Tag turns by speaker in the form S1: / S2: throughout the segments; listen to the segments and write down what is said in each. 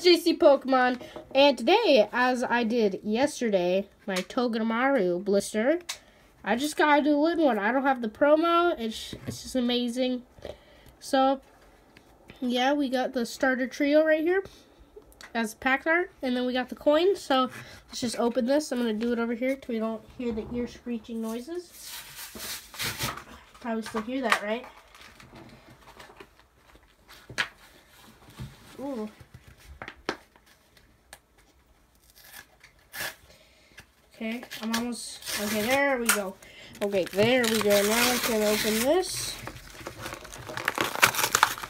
S1: guys, JC Pokemon, and today, as I did yesterday, my Togedemaru blister, I just do a little one. I don't have the promo, it's, it's just amazing. So, yeah, we got the starter trio right here as pack art, and then we got the coin, so let's just open this. I'm gonna do it over here so we don't hear the ear screeching noises. Probably still hear that, right? Ooh. Okay, I'm almost, okay, there we go. Okay, there we go. Now I can open this.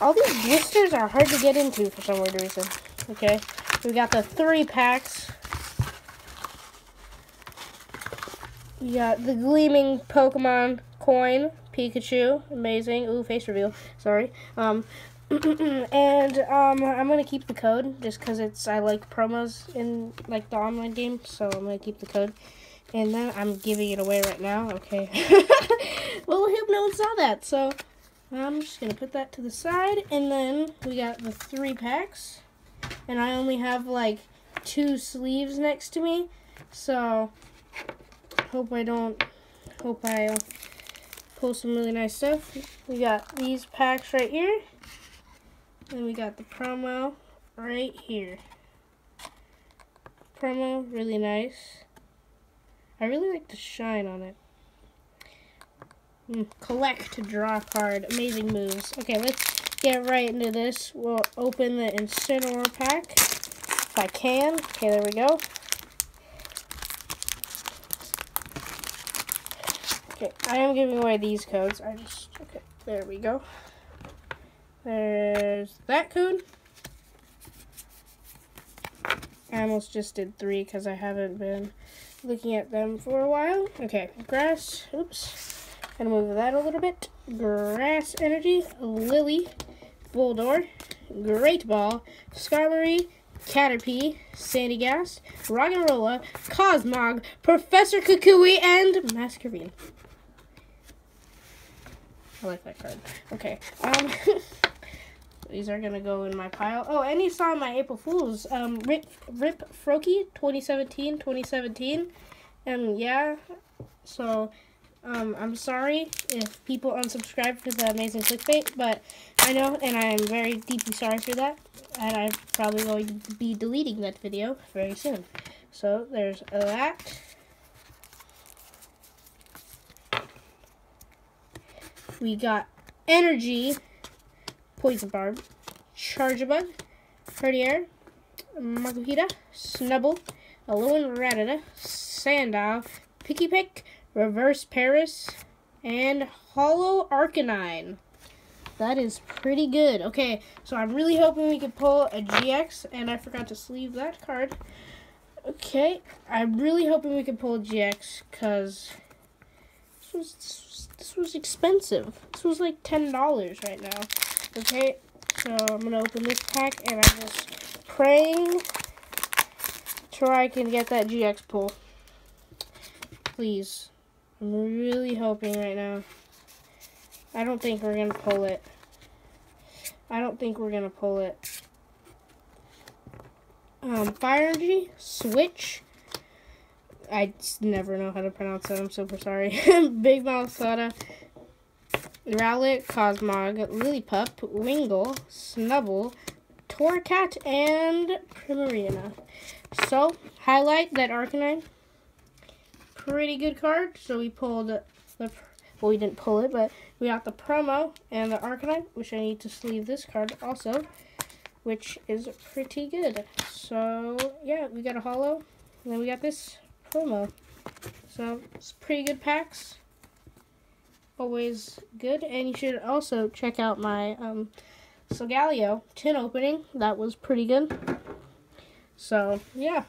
S1: All these blisters are hard to get into for some weird reason. Okay, we got the three packs. We got the gleaming Pokemon coin, Pikachu, amazing. Ooh, face reveal. Sorry. Um, and um, I'm gonna keep the code just because it's I like promos in like the online game, so I'm gonna keep the code. And then I'm giving it away right now. Okay. well, him no one saw that, so I'm just gonna put that to the side. And then we got the three packs, and I only have like two sleeves next to me, so hope I don't. Hope I pull some really nice stuff. We got these packs right here. And we got the promo right here. Promo, really nice. I really like the shine on it. Mm, collect to draw card. Amazing moves. Okay, let's get right into this. We'll open the Incineroar pack. If I can. Okay, there we go. Okay, I am giving away these codes. I just, okay, there we go. There's that code. I almost just did three because I haven't been looking at them for a while. Okay, grass. Oops. Gonna move that a little bit. Grass energy. Lillie. Boldore. Great Ball. Skarmory. Caterpie, Sandygast, Roggenrola, Cosmog, Professor Kukui, and Masquerain. I like that card. Okay. Um These are gonna go in my pile. Oh, and you saw my April Fools. Um, Rip Rip Froakie 2017 2017, and yeah. So, um, I'm sorry if people unsubscribe for the amazing clickbait, but I know, and I am very deeply sorry for that, and I'm probably going to be deleting that video very soon. So there's that. We got energy Poison Barb, Charjabug, Herdier, Makuhita, Snubbull, Alolan Rattata, Sandow, Pikipek, Reverse Paras, and Hollow Arcanine. That is pretty good. Okay, so I'm really hoping we can pull a GX, and I forgot to sleeve that card. Okay, I'm really hoping we can pull a GX, because this was, this was expensive. This was like $10 right now. Okay, so I'm going to open this pack, and I'm just praying to I can get that GX pull. Please. I'm really hoping right now. I don't think we're going to pull it. I don't think we're going to pull it. Um, Fire Energy, Switch. I never know how to pronounce that. I'm super sorry. Big Malasada, Rowlet, Cosmog, Lillipup, Wingull, Snubbull, Torracat, and Primarina. So, highlight that Arcanine. Pretty good card. So we pulled the, well, we didn't pull it, but we got the promo and the Arcanine, which I need to sleeve this card also, which is pretty good. So, yeah, we got a hollow, and then we got this promo. So, it's pretty good packs always good. And you should also check out my um, Solgaleo tin opening. That was pretty good. So, yeah.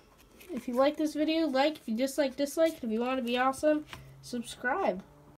S1: If you like this video, like. If you dislike, dislike. If you want to be awesome, subscribe.